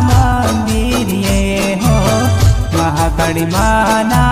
मंदिर ये हो। महाकाली माना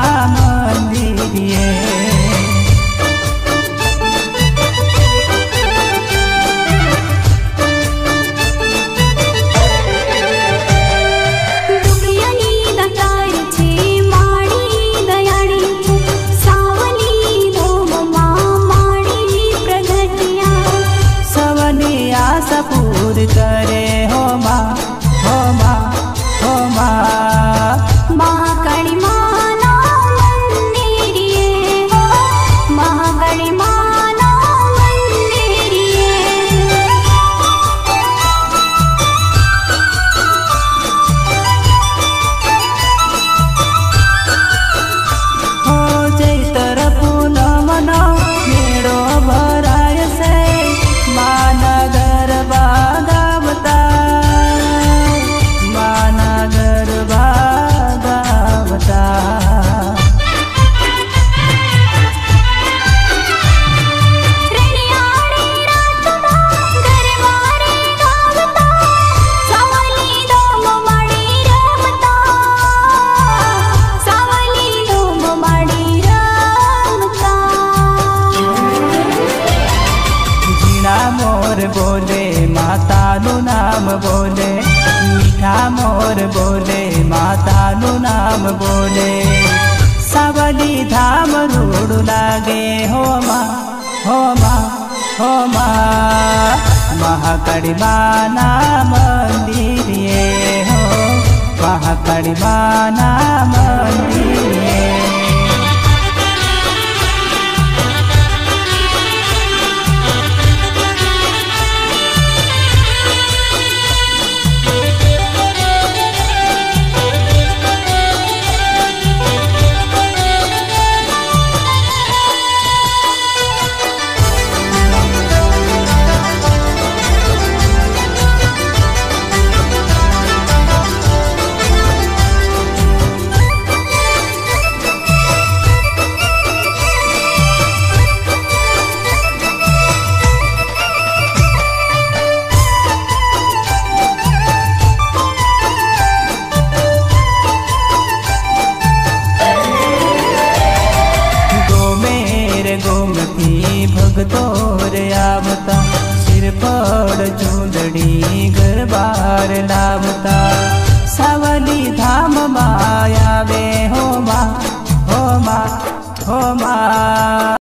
महाकाली माना बोले माता नु नाम बोले, मीठा मोर बोले माता नु नाम बोले। सावली धाम रूड लागे, हो मा होमा हो मा। महाकड़िमाना मंदिर हो महाकड़िमाना પાર લાવતા સાવલી ધામ માયા બે હોમા હોમા હોમા